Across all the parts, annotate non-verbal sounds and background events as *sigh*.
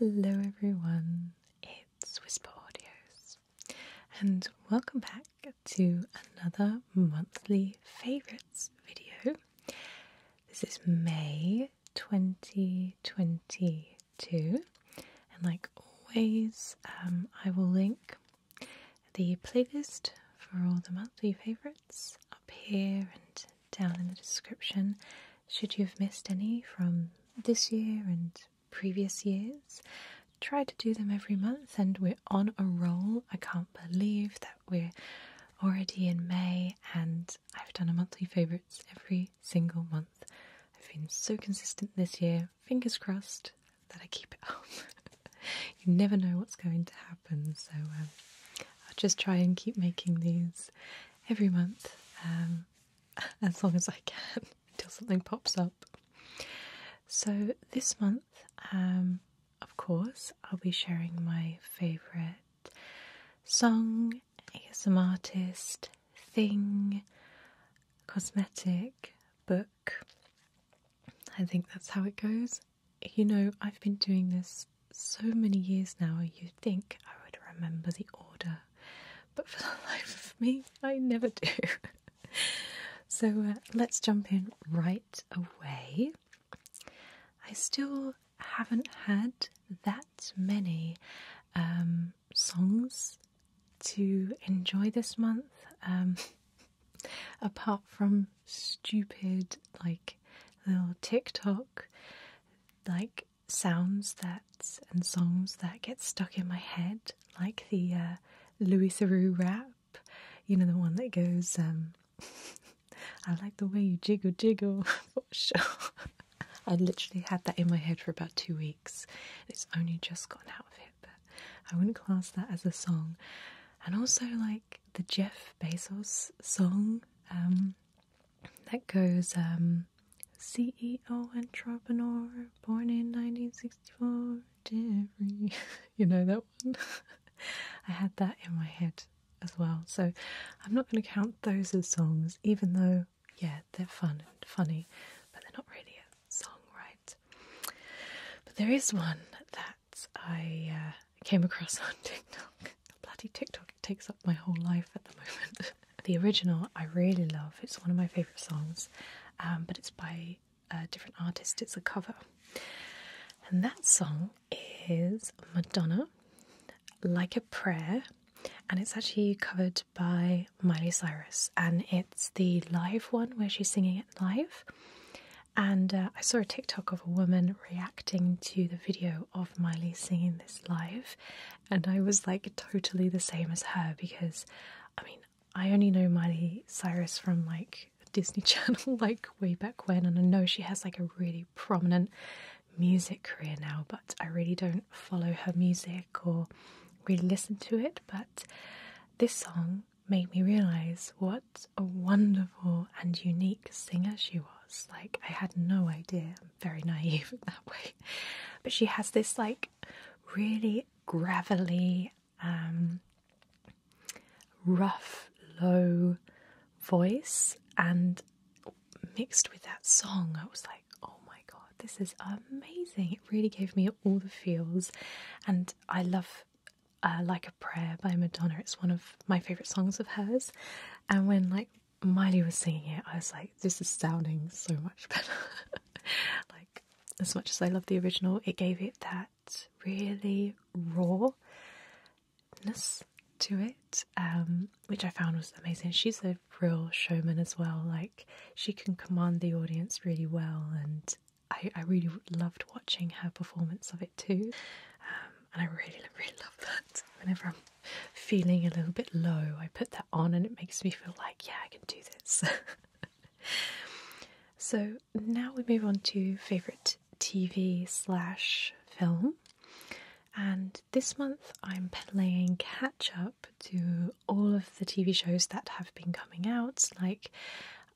Hello, everyone. It's Whisper Audios, and welcome back to another monthly favourites video. This is May 2022, and like always, um, I will link the playlist for all the monthly favourites up here and down in the description. Should you have missed any from this year and previous years, try to do them every month, and we're on a roll. I can't believe that we're already in May, and I've done a monthly favourites every single month. I've been so consistent this year, fingers crossed that I keep it up. *laughs* you never know what's going to happen, so um, I'll just try and keep making these every month um, *laughs* as long as I can *laughs* until something pops up. So, this month, um, of course, I'll be sharing my favourite song, ASMRtist, thing, cosmetic, book. I think that's how it goes. You know, I've been doing this so many years now, you'd think I would remember the order, but for *laughs* the life of me, I never do. *laughs* so uh, let's jump in right away. I still haven't had that many um, songs to enjoy this month, um, *laughs* apart from stupid, like little TikTok, like sounds that and songs that get stuck in my head, like the uh, Louis Theroux rap. You know the one that goes, um, *laughs* "I like the way you jiggle, jiggle." *laughs* For sure. I literally had that in my head for about two weeks. It's only just gotten out of it, but I wouldn't class that as a song. And also, like the Jeff Bezos song um, that goes um, CEO entrepreneur, born in 1964, Jeffrey. *laughs* you know that one? *laughs* I had that in my head as well. So I'm not going to count those as songs, even though, yeah, they're fun and funny, but they're not really a song, right? But there is one that I uh, came across on *laughs* TikTok. Bloody TikTok, it takes up my whole life at the moment. *laughs* the original I really love, it's one of my favourite songs, um, but it's by a different artist, it's a cover. And that song is Madonna, Like a Prayer, and it's actually covered by Miley Cyrus, and it's the live one where she's singing it live. And uh, I saw a TikTok of a woman reacting to the video of Miley singing this live, and I was like totally the same as her because I mean, I only know Miley Cyrus from like Disney *laughs* Channel, like way back when, and I know she has like a really prominent music career now, but I really don't follow her music or really listen to it. But this song made me realize what a wonderful and unique singer she was. Like, I had no idea. I'm very naive in that way. But she has this, like, really gravelly, um, rough, low voice, and mixed with that song, I was like, oh my god, this is amazing. It really gave me all the feels, and I love uh, Like a Prayer by Madonna. It's one of my favourite songs of hers. And when like Miley was singing it, I was like, this is sounding so much better. *laughs* like, as much as I love the original, it gave it that really rawness to it, um, which I found was amazing. She's a real showman as well. Like, she can command the audience really well, and I, I really loved watching her performance of it too. Um, and I really, *laughs* really love that. Whenever I'm feeling a little bit low, I put that on and it makes me feel like, yeah, I can do this. *laughs* so now we move on to favourite TV slash film. And this month I'm playing catch up to all of the TV shows that have been coming out. Like,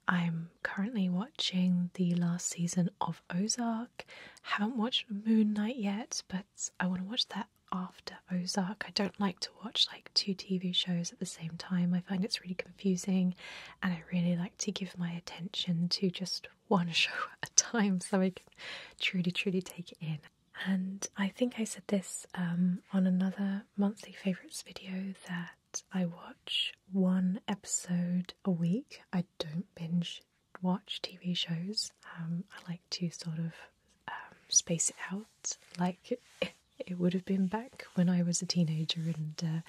I'm currently watching the last season of Ozark. Haven't watched Moon Knight yet, but I want to watch that after Ozark. I don't like to watch like two TV shows at the same time. I find it's really confusing, and I really like to give my attention to just one *laughs* show at a time so I can truly, truly take it in. And I think I said this um, on another monthly favourites video that I watch one episode a week. I don't binge watch TV shows. Um, I like to sort of um, space it out, like *laughs* it, would have been back when I was a teenager and uh,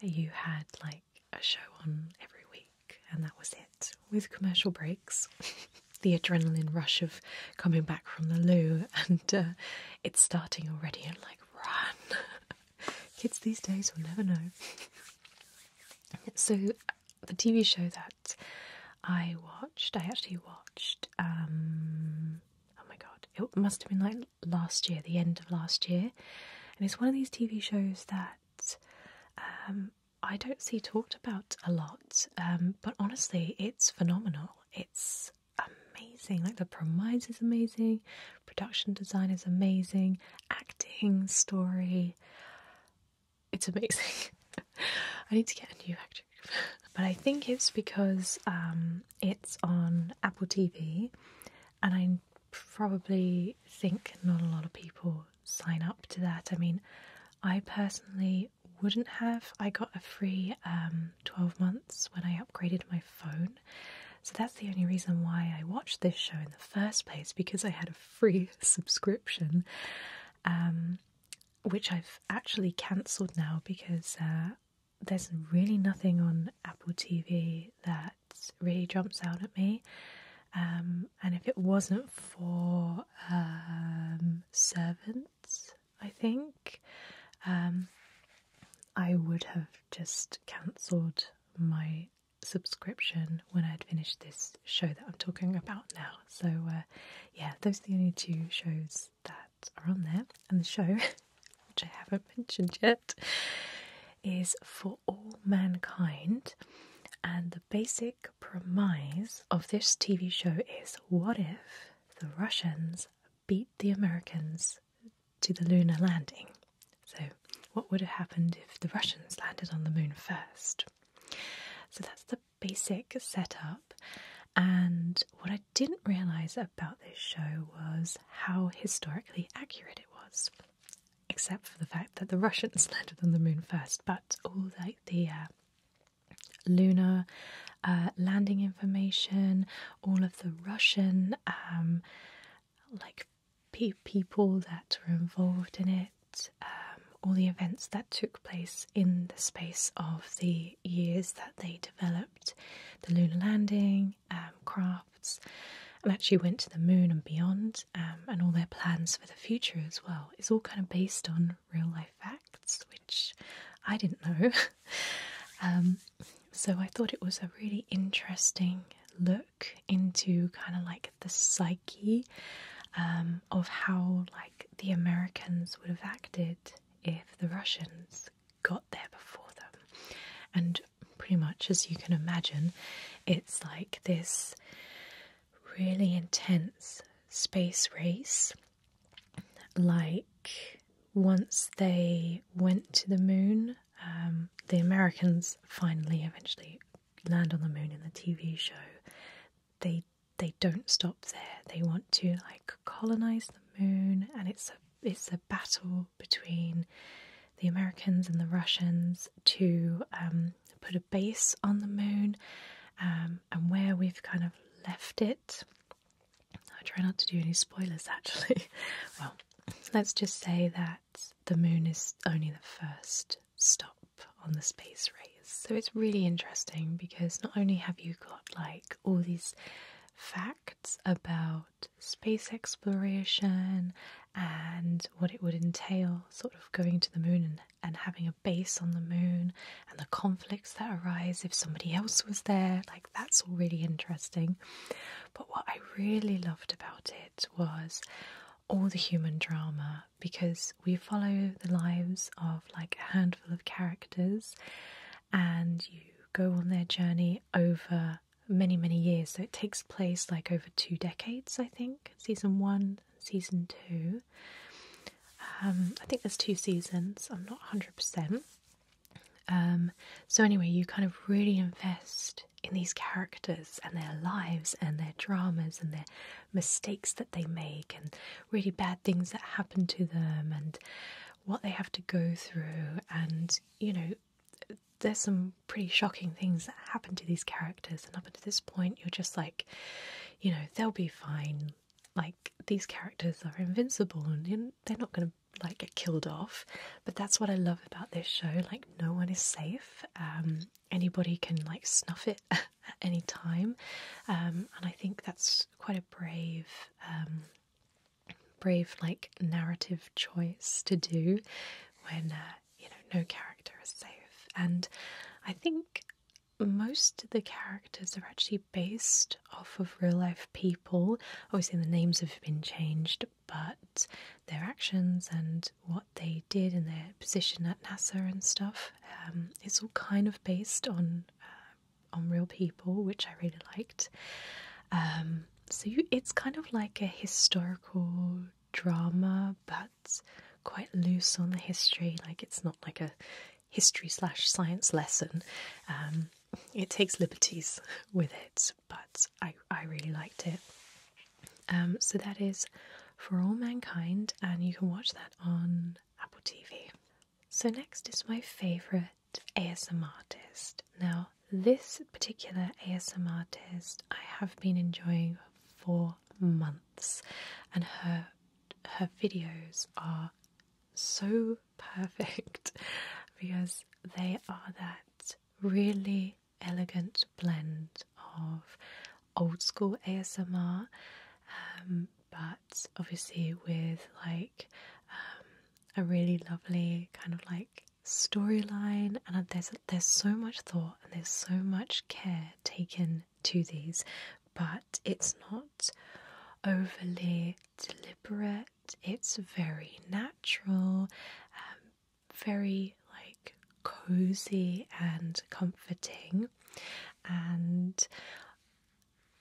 you had like a show on every week, and that was it, with commercial breaks. *laughs* the adrenaline rush of coming back from the loo, and uh, it's starting already, and like, run! *laughs* Kids these days will never know. so, the TV show that I watched, I actually watched, um, it must have been like last year, the end of last year, and it's one of these TV shows that um, I don't see talked about a lot, um, but honestly, it's phenomenal. It's amazing. Like the premise is amazing, production design is amazing, acting, story, it's amazing. *laughs* I need to get a new actor, *laughs* but I think it's because um, it's on Apple TV, and I probably think not a lot of people sign up to that. I mean, I personally wouldn't have. I got a free um, 12 months when I upgraded my phone. So that's the only reason why I watched this show in the first place because I had a free *laughs* subscription, um, which I've actually cancelled now because uh, there's really nothing on Apple TV that really jumps out at me. Um, and if it wasn't for um, Servants, I think, um, I would have just cancelled my subscription when I'd finished this show that I'm talking about now. So, uh, yeah, those are the only two shows that are on there. And the show, *laughs* which I haven't *laughs* mentioned yet, is For All Mankind. And the basic premise of this TV show is what if the Russians beat the Americans to the lunar landing? So, what would have happened if the Russians landed on the moon first? So, that's the basic setup. And what I didn't realize about this show was how historically accurate it was, except for the fact that the Russians *laughs* landed on the moon first, but all the, the uh, lunar uh, landing information, all of the Russian um, like pe- people that were involved in it, um, all the events that took place in the space of the years that they developed the lunar landing, um, crafts, and actually went to the moon and beyond, um, and all their plans for the future as well. It's all kind of based on real life facts, which I didn't know. *laughs* um, so I thought it was a really interesting look into kind of like the psyche um, of how like the Americans would have acted if the Russians got there before them. And pretty much as you can imagine, it's like this really intense space race. Like once they went to the moon, um, the Americans finally eventually land on the moon in the TV show. They they don't stop there. They want to like colonize the moon, and it's a it's a battle between the Americans and the Russians to um, put a base on the moon, um, and where we've kind of left it. I try not to do any spoilers *laughs* actually. well, let's just say that the moon is only the first stop on the space race. So it's really interesting because not only have you got like all these facts about space exploration and what it would entail, sort of going to the moon and, and having a base on the moon, and the conflicts that arise if somebody else was there. Like, that's all really interesting. But what I really loved about it was all the human drama because we follow the lives of like a handful of characters and you go on their journey over many, many years. So it takes place like over two decades, I think. Season one, season two. Um, I think there's two seasons, I'm not 100%. Um, so, anyway, you kind of really invest in these characters and their lives and their dramas and their mistakes that they make and really bad things that happen to them and what they have to go through. And, you know, there's some pretty shocking things that happen to these characters. And up until this point, you're just like, you know, they'll be fine. Like, these characters are invincible and they're not going to like get killed off. But that's what i love about this show like no one is safe. Um, anybody can like snuff it *laughs* at any time. Um, and i think that's quite a brave um, brave like narrative choice to do when uh, you know no character is safe. And i think most of the characters are actually based off of real life people. Obviously, the names have been changed, but their actions and what they did and their position at NASA and stuff, um, it's all kind of based on uh, on real people, which I really liked. Um, so you, it's kind of like a historical drama, but quite loose on the history. Like it's not like a history slash science lesson. Um, it takes liberties with it, but I, I really liked it. Um, so that is For All Mankind, and you can watch that on Apple TV. So, next is my favourite ASM artist. Now, this particular ASMRtist I have been enjoying for months, and her her videos are so perfect *laughs* because they are that really elegant blend of old school ASMR, um, but obviously with like um, a really lovely kind of like storyline. And there's there's so much thought and there's so much care taken to these, but it's not overly deliberate. It's very natural, um, very cozy and comforting. And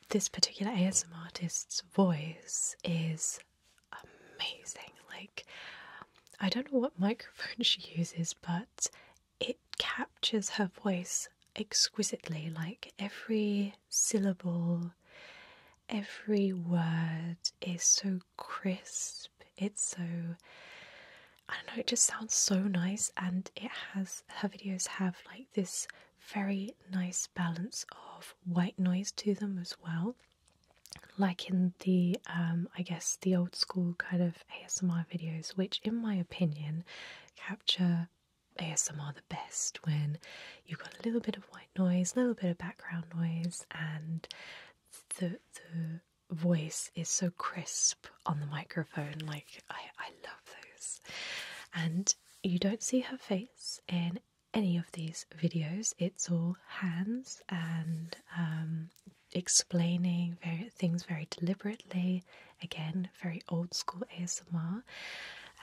this particular ASM artist's voice is amazing. Like, I don't know what microphone she uses, but it captures her voice exquisitely. Like, every syllable, every word is so crisp. It's so I don't know, it just sounds so nice and it has her videos have like this very nice balance of white noise to them as well. Like in the um I guess the old school kind of ASMR videos, which in my opinion capture ASMR the best when you've got a little bit of white noise, a little bit of background noise, and the the voice is so crisp on the microphone. Like I, I love And you don't see her face in any of these videos. It's all hands and um, explaining very, things very deliberately. Again, very old school ASMR.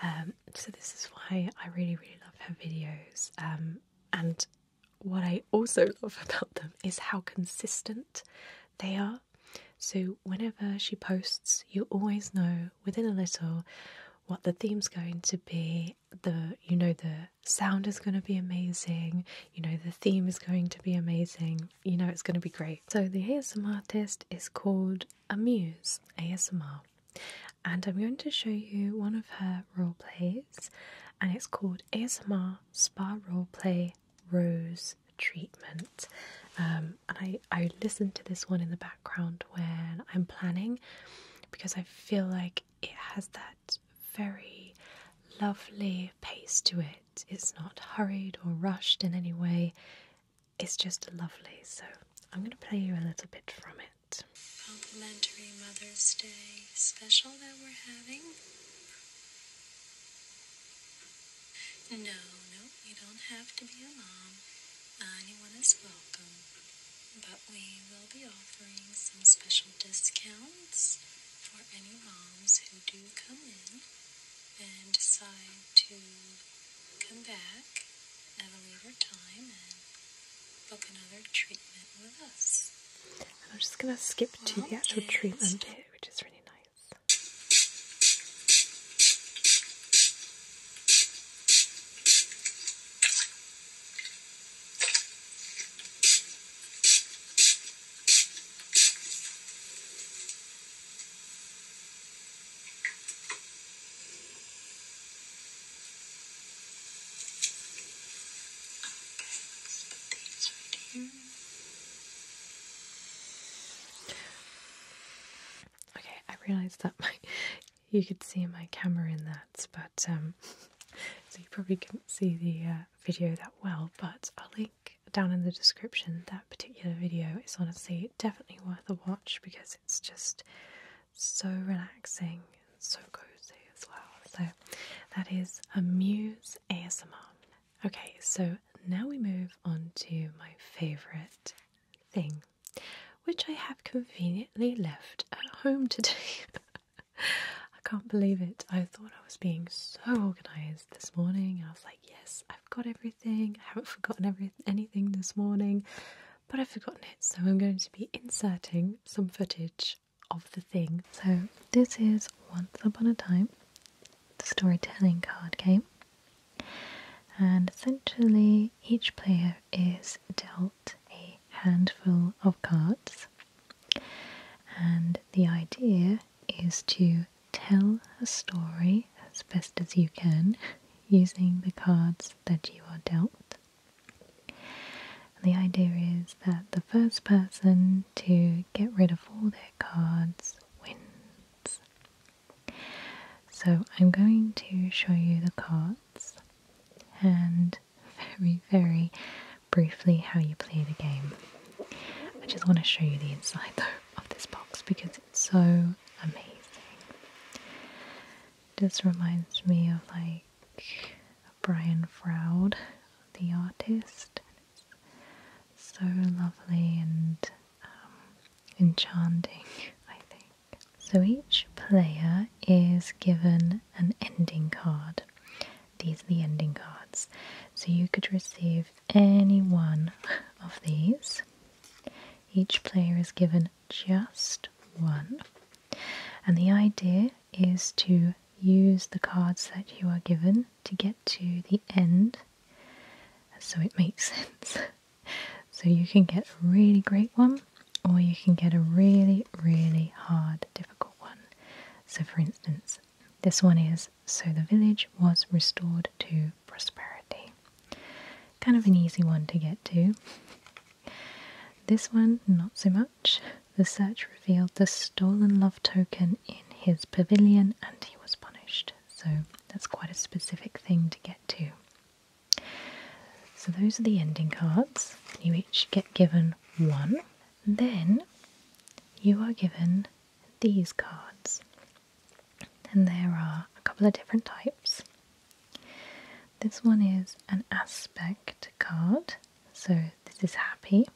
Um, so this is why I really, really love her videos. Um, and what I also love about them is how consistent they are. So whenever she posts, you always know within a little what the theme's going to be. The you know the sound is going to be amazing. You know the theme is going to be amazing. You know it's going to be great. So the ASMR artist is called Amuse ASMR, and I'm going to show you one of her role plays, and it's called ASMR Spa role play Rose Treatment. Um, and I, I listen to this one in the background when I'm planning because I feel like it has that very lovely pace to it. It's not hurried or rushed in any way, it's just lovely. So I'm going to play you a little bit from it. Complimentary Mother's Day special that we're having. No, no, you don't have to be a mom. Anyone is welcome. But we will be offering some special discounts for any moms who do come in and decide to come back at a later time and book another treatment with us. I'm just going to skip to the actual treatment bit, which is really nice. Realised that my *laughs* you could see my camera in that, but um, *laughs* so you probably couldn't see the uh, video that well. But I'll link down in the description that particular video. It's honestly definitely worth a watch because it's just so relaxing and so cozy as well. So that is Amuse ASMR. Okay, so now we move on to my favourite thing, which I have conveniently left at home today. *laughs* I can't believe it. I thought I was being so organised this morning, I was like, yes, I've got everything. I haven't forgotten every- anything this morning, but I've forgotten it, so I'm going to be inserting some footage of the thing. So, this is Once Upon a Time, the storytelling card game. And essentially, each player is dealt handful of cards, and the idea is to tell a story as best as you can using the cards that you are dealt. the idea is that the first person to get rid of all their cards wins. So I'm going to show you the cards and *laughs* very, very briefly how you play the game. Just want to show you the inside though of this box because it's so amazing. This reminds me of like Brian Froud, the artist. It's so lovely and um, enchanting, I think. So each player is given an ending card. These are the ending cards. So you could receive any one of these. Each player is given just one. And the idea is to use the cards that you are given to get to the end so it makes *laughs* sense. so you can get a really great one or you can get a really, really hard, difficult one. So, for instance, this one is So the village was restored to prosperity. Kind of an easy one to get to. This one, not so much. The search revealed the stolen love token in his pavilion and he was punished. So that's quite a specific thing to get to. So those are the ending cards. You each get given one. Then you are given these cards. And there are a couple of different types. This one is an aspect card, so this is happy.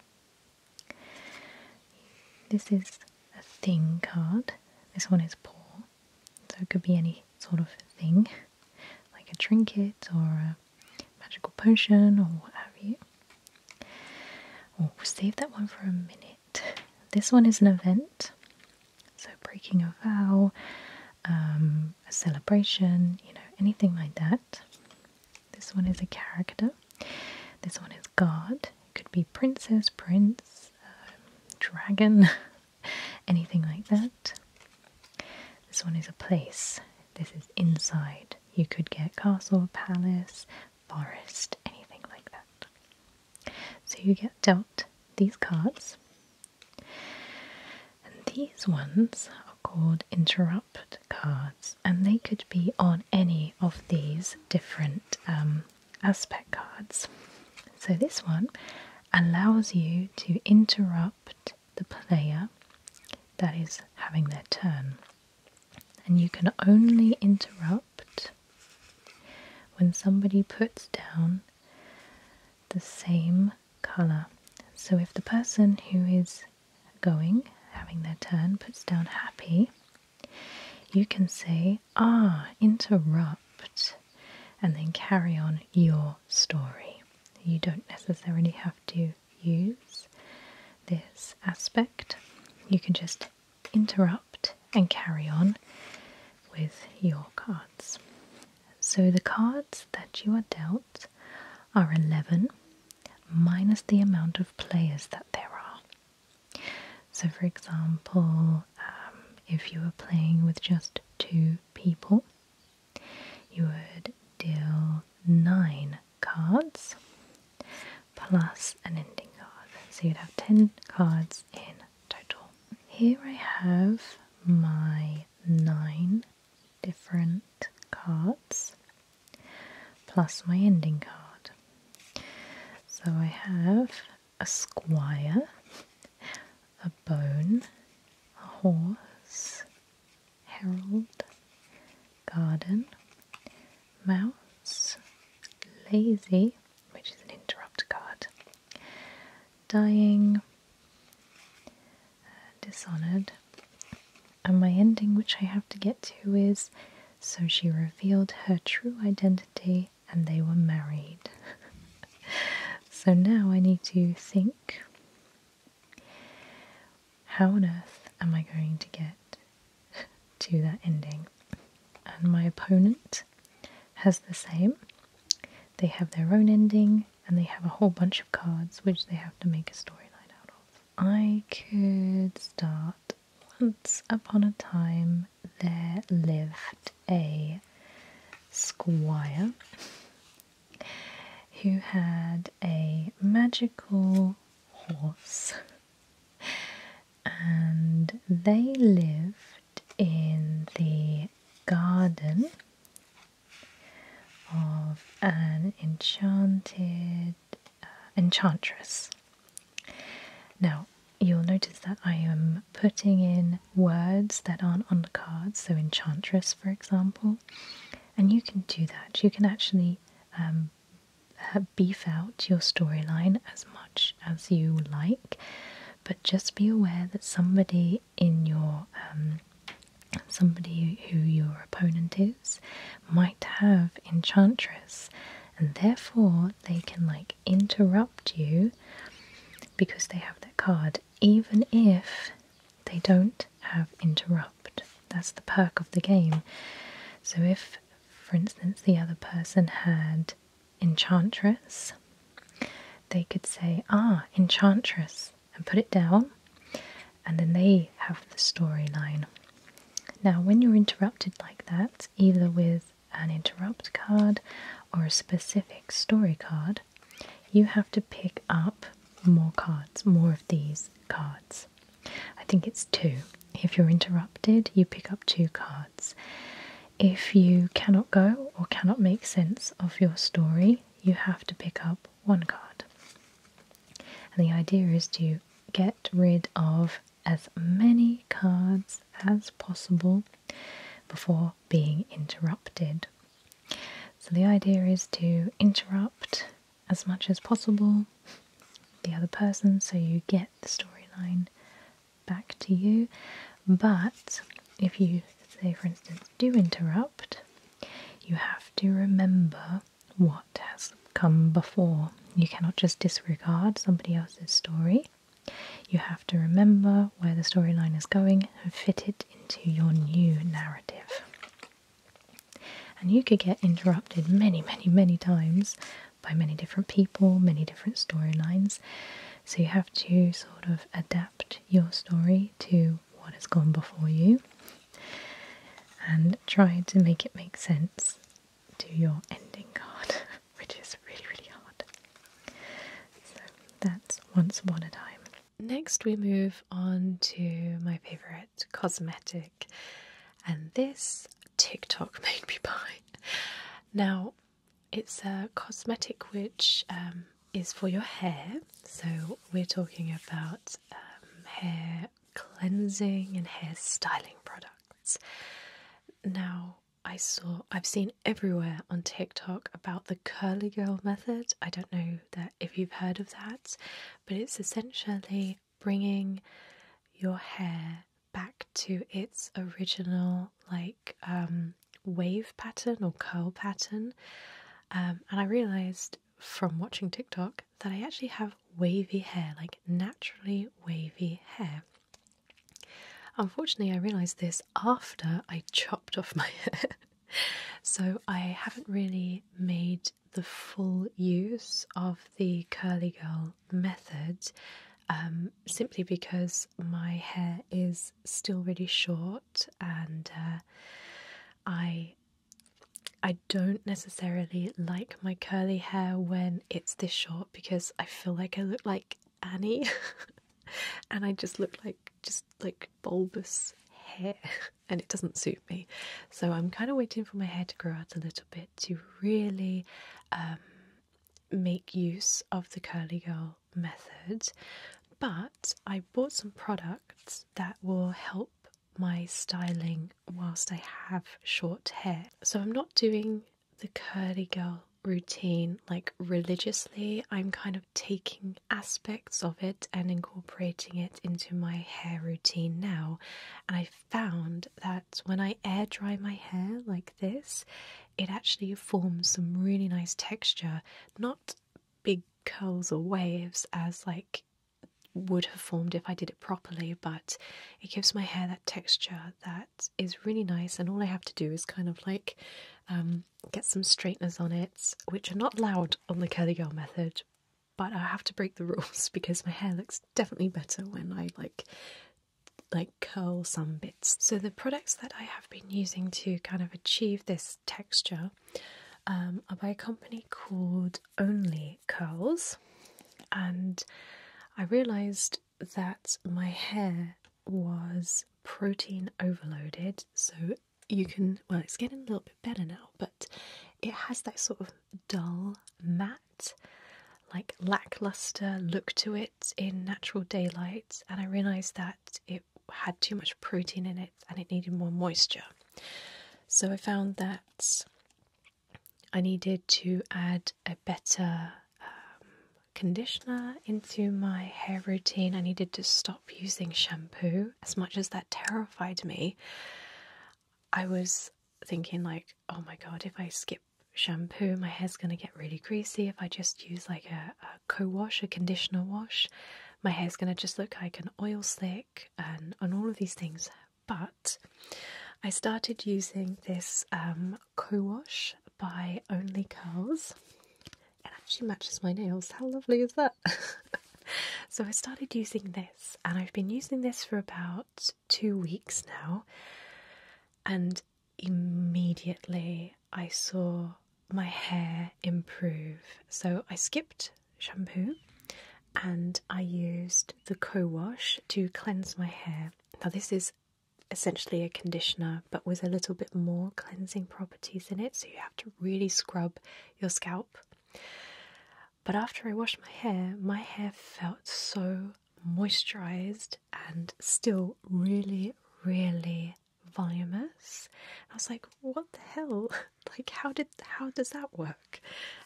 This is a thing card. This one is poor, so it could be any sort of thing, like a trinket or a magical potion or what have you. Oh, save that one for a minute. This one is an event, so breaking a vow, um, a celebration, you know, anything like that. This one is a character. This one is God. It could be princess, prince, dragon, *laughs* anything like that. This one is a place. This is inside. You could get castle, palace, forest, anything like that. So you get dealt these cards. And these ones are called interrupt cards, and they could be on any of these different um, aspect cards. So this one allows you to interrupt the player that is having their turn. And you can only interrupt when somebody puts down the same colour. So if the person who is going, having their turn, puts down happy, you can say, ah, interrupt, and then carry on your story. You don't necessarily have to use this aspect, you can just interrupt and carry on with your cards. So the cards that you are dealt are 11 minus the amount of players that there are. So, for example, um, if you were playing with just two people, you would deal nine cards plus an ending card. So you'd have 10 cards in total. Here I have my nine different cards plus my ending card. So I have a squire, a bone, a horse, herald, garden, mouse, lazy, dying, uh, dishonoured, and my ending, which I have to get to, is so she revealed her true identity and they were married. *laughs* so now I need to think how on earth am I going to get *laughs* to that ending? And my opponent has the same. They have their own ending and they have a whole bunch of cards which they have to make a storyline out of. I could start once upon a time there lived a squire who had a magical horse and they lived in the garden of an enchanted uh, enchantress. Now, you'll notice that I am putting in words that aren't on the cards, so enchantress, for example, and you can do that. You can actually um, beef out your storyline as much as you like, but just be aware that somebody in your um, somebody who your opponent is might have enchantress and therefore they can like interrupt you because they have that card even if they don't have interrupt. That's the perk of the game. So if for instance the other person had enchantress they could say ah enchantress and put it down and then they have the storyline now, when you're interrupted like that, either with an interrupt card or a specific story card, you have to pick up more cards, more of these cards. I think it's two. If you're interrupted, you pick up two cards. If you cannot go or cannot make sense of your story, you have to pick up one card. And the idea is to get rid of as many cards as possible before being interrupted. So the idea is to interrupt as much as possible the other person so you get the storyline back to you. But if you, say for instance, do interrupt, you have to remember what has come before. You cannot just disregard somebody else's story. You have to remember where the storyline is going and fit it into your new narrative. And you could get interrupted many, many, many times by many different people, many different storylines. So you have to sort of adapt your story to what has gone before you and try to make it make sense to your ending card, *laughs* which is really, really hard. So that's once upon a time. Next, we move on to my favourite cosmetic, and this TikTok *laughs* made me buy. Now, it's a cosmetic which um, is for your hair, so we're talking about um, hair cleansing and hair styling products. Now, I saw, I've seen everywhere on TikTok about the curly girl method. I don't know that if you've heard of that, but it's essentially bringing your hair back to its original, like, um, wave pattern or curl pattern. Um, and I realized from watching TikTok that I actually have wavy hair, like naturally wavy hair. Unfortunately, I realised this after I chopped off my *laughs* hair, so I haven't really made the full use of the curly girl method um, simply because my hair is still really short and uh, I I don't necessarily like my curly hair when it's this short because I feel like I look like Annie, *laughs* *laughs* and I just look like just like bulbous hair, *laughs* and it doesn't suit me. So I'm kind of waiting for my hair to grow out a little bit to really um, make use of the curly girl method. But I bought some products that will help my styling whilst I have short hair. So I'm not doing the curly girl routine like religiously. I'm kind of taking aspects of it and incorporating it into my hair routine now. And I found that when I air dry my hair like this, it actually forms some really nice texture, not big curls or waves as like would have formed if I did it properly, but it gives my hair that texture that is really nice. And all I have to do is kind of like um, get some straighteners on it, which are not loud on the curly girl method, but I have to break the *laughs* rules because my hair looks definitely better when I like like curl some bits. So the products that I have been using to kind of achieve this texture um, are by a company called Only Curls, and I realized that my hair was protein overloaded. So you can, well, it's getting a little bit better now, but it has that sort of dull, matte, like lackluster look to it in natural daylight. And I realized that it had too much protein in it and it needed more moisture. So I found that I needed to add a better conditioner into my hair routine. I needed to stop using shampoo. As much as that terrified me, I was thinking, like, oh my god, if I skip shampoo, my hair's going to get really greasy. If I just use like a, a co wash, a conditioner wash, my hair's going to just look like an oil slick and, and all of these things. But I started using this um, co wash by Only Curls. Actually matches my nails. How lovely is that? *laughs* so I started using this, and I've been using this for about two weeks now. And immediately I saw my hair improve. So I skipped shampoo and I used the co wash to cleanse my hair. Now, this is essentially a conditioner but with a little bit more cleansing properties in it, so you have to really scrub your scalp. But after I washed my hair, my hair felt so moisturized and still really, really voluminous. I was like, what the hell? *laughs* Like how did how does that work?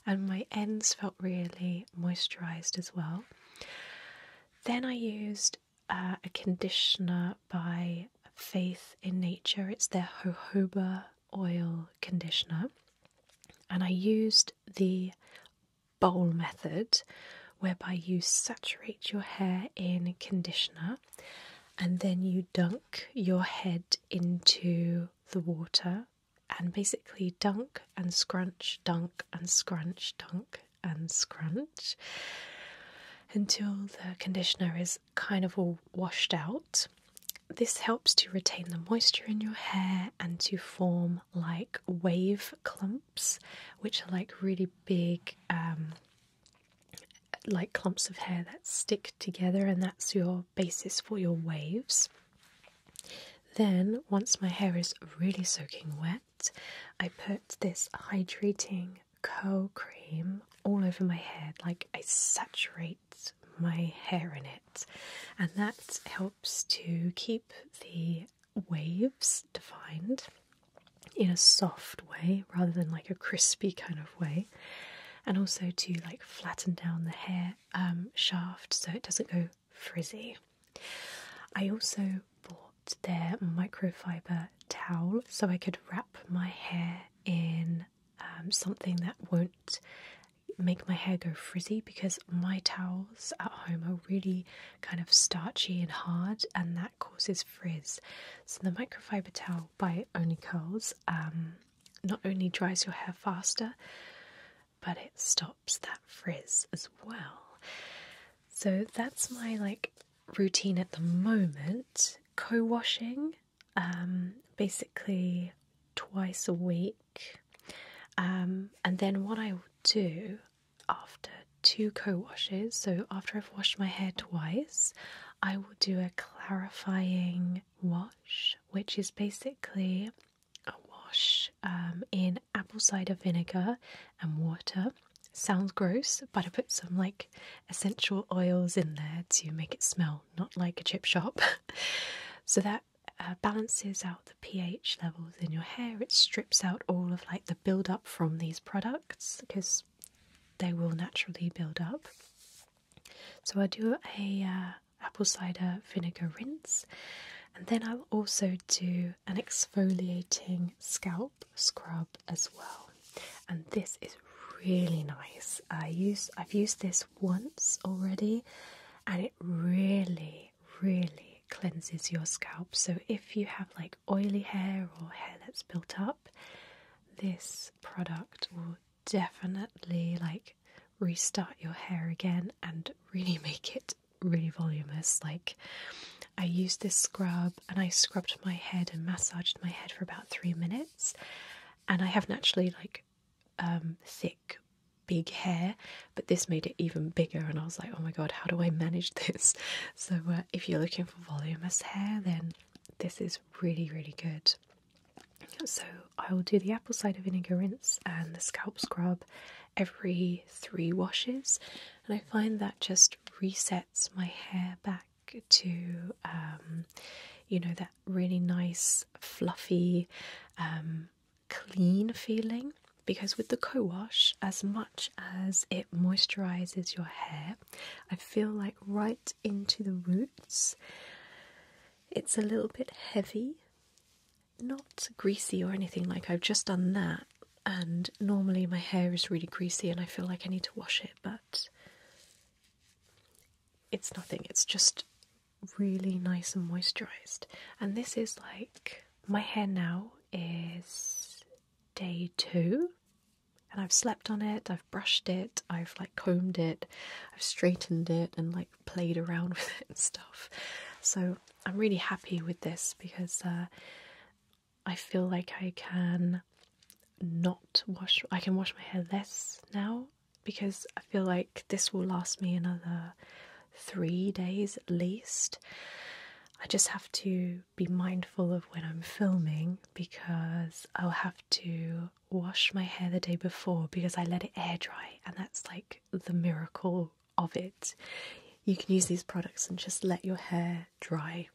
And my ends felt really moisturized as well. Then I used uh, a conditioner by Faith in Nature. It's their jojoba oil conditioner. And I used the bowl method whereby you saturate your hair in conditioner and then you dunk your head into the water and basically dunk and scrunch, dunk and scrunch, dunk and scrunch until the conditioner is kind of all washed out. This helps to retain the moisture in your hair and to form like wave clumps, which are like really big, um, like clumps of hair that stick together, and that's your basis for your waves. Then, once my hair is really soaking wet, I put this hydrating curl cream all over my head, like I saturate my hair in it, and that helps to keep the waves defined in a soft way rather than like a crispy kind of way, and also to like flatten down the hair um, shaft so it doesn't go frizzy. I also bought their microfiber towel so I could wrap my hair in um, something that won't make my hair go frizzy because my towels at home are really kind of starchy and hard and that causes frizz. So the microfiber towel by Only Curls um, not only dries your hair faster but it stops that frizz as well. So that's my like routine at the moment. Co-washing, um, basically twice a week. Um, and then what I will do after two co washes. So after I've washed my hair twice, I will do a clarifying wash, which is basically a wash um, in apple cider vinegar and water. Sounds gross, but I put some like essential oils in there to make it smell not like a chip shop. *laughs* so that uh, balances out the pH levels in your hair. It strips out all of like the build up from these products because they will naturally build up. So I do a uh, apple cider vinegar rinse, and then I'll also do an exfoliating scalp scrub as well. And this is really nice. I use I've used this once already, and it really, really cleanses your scalp. So if you have like oily hair or hair that's built up, this product will definitely like restart your hair again and really *laughs* make it really voluminous. Like, I used this scrub and I scrubbed my head and massaged my head for about three minutes, and I have naturally like um, thick, big hair, but this made it even bigger. And I was like, oh my god, how do I manage *laughs* this? So, uh, if you're looking for voluminous hair, then this is really, really good. So, I will do the apple cider vinegar rinse and the scalp scrub every three washes, and I find that just resets my hair back to, um, you know, that really nice, fluffy, um, clean feeling. Because with the co wash, as much as it moisturizes your hair, I feel like right into the roots, it's a little bit heavy not greasy or anything like I've just done that and normally my hair is really greasy and I feel like I need to wash it but it's nothing it's just really nice and moisturized and this is like my hair now is day 2 and I've slept on it, I've brushed it, I've like combed it, I've straightened it and like played around *laughs* with it and stuff. So I'm really happy with this because uh, I feel like I can not wash, I can wash my hair less now because I feel like this will last me another three days at least. I just have to be mindful of when I'm filming because I'll have to wash my hair the day before because I let it air dry, and that's like the miracle of it. You can use these products and just let your hair dry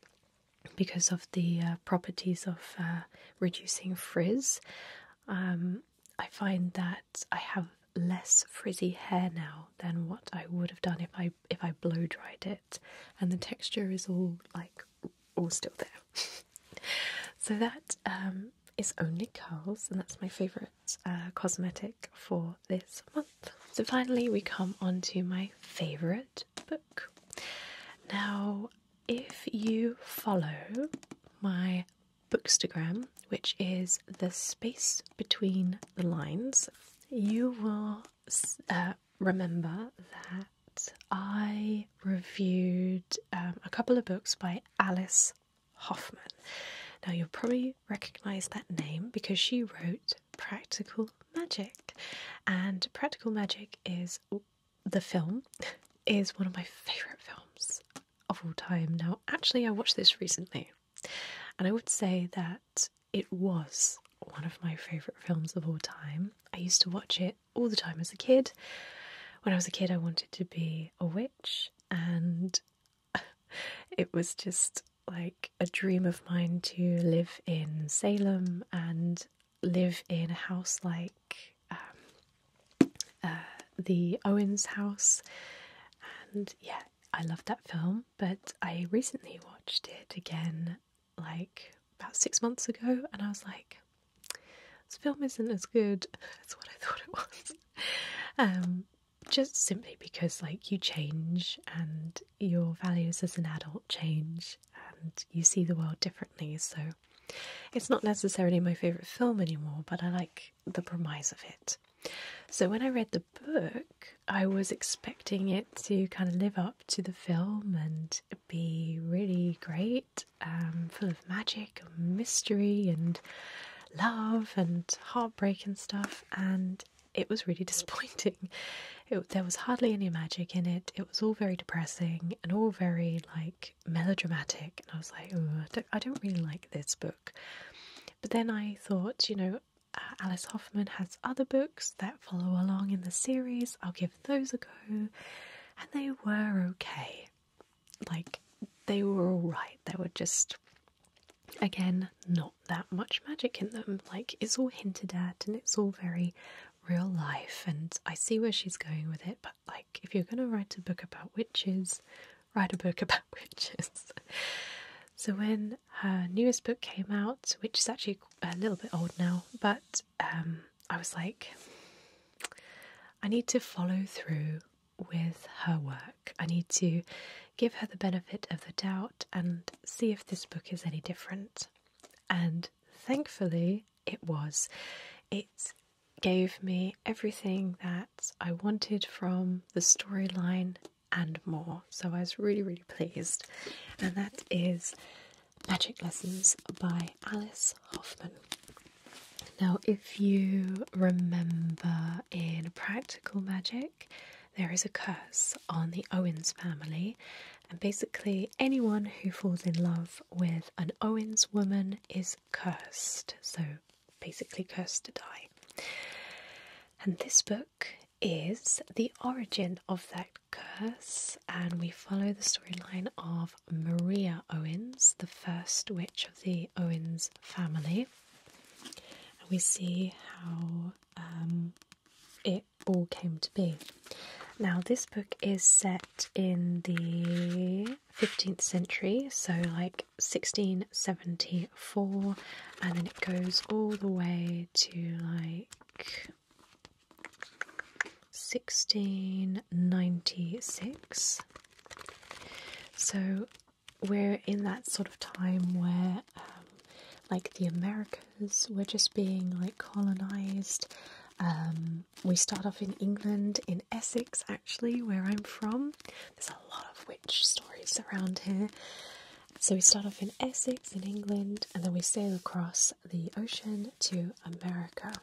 because of the uh, properties of uh, reducing frizz. Um, I find that I have less frizzy hair now than what I would have done if I if I blow dried it, and the texture is all like all still there. *laughs* so that um, is Only Curls, and that's my favourite uh, cosmetic for this month. So finally, we come on to my favourite book. Now, if you follow my bookstagram, which is the space between the lines, you will uh, remember that I reviewed um, a couple of books by Alice Hoffman. Now, you'll probably recognize that name because she wrote Practical Magic, and Practical Magic is the film, *laughs* is one of my favorite films of all time. Now, actually, I watched this recently, and I would say that it was one of my favourite films of all time. I used to watch it all the time as a kid. When I was a kid, I wanted to be a witch, and *laughs* it was just like a dream of mine to live in Salem and live in a house like um, uh, the Owens house. And yeah, I loved that film, but I recently watched it again like about six months ago, and I was like, this film isn't as good as what I *laughs* thought it was. Um, just simply because like you change and your values as an adult change and you see the world differently. So it's not necessarily my favourite film anymore, but I like the premise of it. So when I read the book, I was expecting it to kind of live up to the film and be really great, um, full of magic and mystery and love and heartbreak and stuff. And it was really *laughs* disappointing. It, there was hardly any magic in it. It was all very depressing and all very like melodramatic. And I was like, I don't, I don't really like this book. But then I thought, you know, uh, Alice Hoffman has other books that follow along in the series. I'll give those a go. And they were okay. Like, they were alright. They were just, again, not that much magic in them. Like, it's all hinted at and it's all very real life. And I see where she's going with it. But, like, if you're going to write a book about witches, write a book *laughs* about witches. So when her newest book came out, which is actually a little bit old now, but um, I was like, I need to follow through with her work. I need to give her the benefit of the doubt and see if this book is any different. And thankfully, it was. It gave me everything that I wanted from the storyline and more. So I was really, really pleased. And that is Magic Lessons by Alice Hoffman. Now, if you remember in Practical Magic, there is a curse on the Owens family, and basically, anyone who falls in love with an Owens woman is cursed. So, basically, cursed to die. And this book is the origin of that curse, and we follow the storyline of Maria Owens, the first witch of the Owens family. And we see how um, it all came to be. Now, this book is set in the 15th century, so like 1674, and then it goes all the way to like 1696. So we're in that sort of time where, um, like, the Americas were just being like colonized. Um, we start off in England, in Essex, actually, where I'm from. There's a lot of witch stories around here. So we start off in Essex, in England, and then we sail across the ocean to America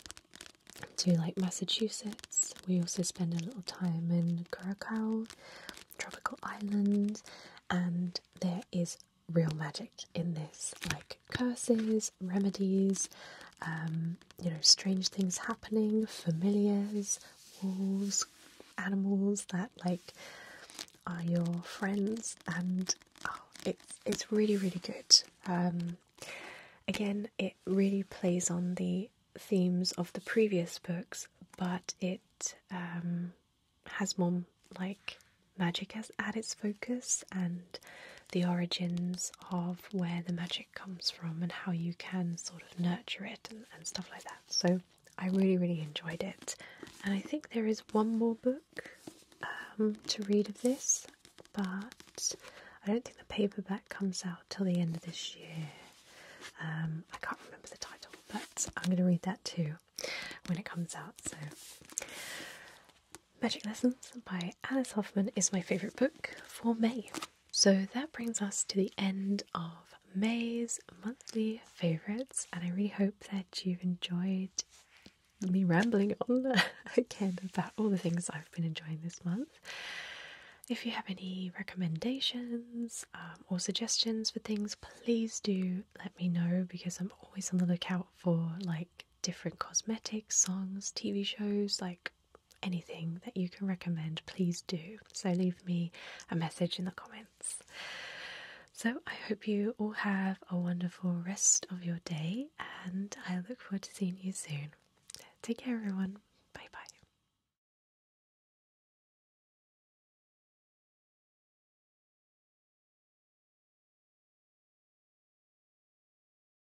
to like Massachusetts. We also spend a little time in Curacao, tropical island, and there is real magic in this, like curses, remedies, um, you know, strange things happening, familiars, wolves, animals that like are your friends, and oh, it's it's really really good. Um, again, it really plays on the themes of the previous books, but it um, has more like magic as at its focus and the origins of where the magic comes from and how you can sort of nurture it and, and stuff like that. So I really, really enjoyed it. And I think there is one more book um, to read of this, but I don't think the paperback comes out till the end of this year. Um, I can't remember the title but I'm going to read that too when it comes out. So, Magic Lessons by Alice Hoffman is my favourite book for May. So that brings us to the end of May's monthly favourites, and I really hope that you've enjoyed me rambling on *laughs* again about all the things I've been enjoying this month. If you have any recommendations um, or suggestions for things, please do let me know because I'm always on the lookout for like different cosmetics, songs, TV shows, like anything that you can recommend, please do. So leave me a message in the comments. So I hope you all have a wonderful rest of your day and I look forward to seeing you soon. Take care, everyone.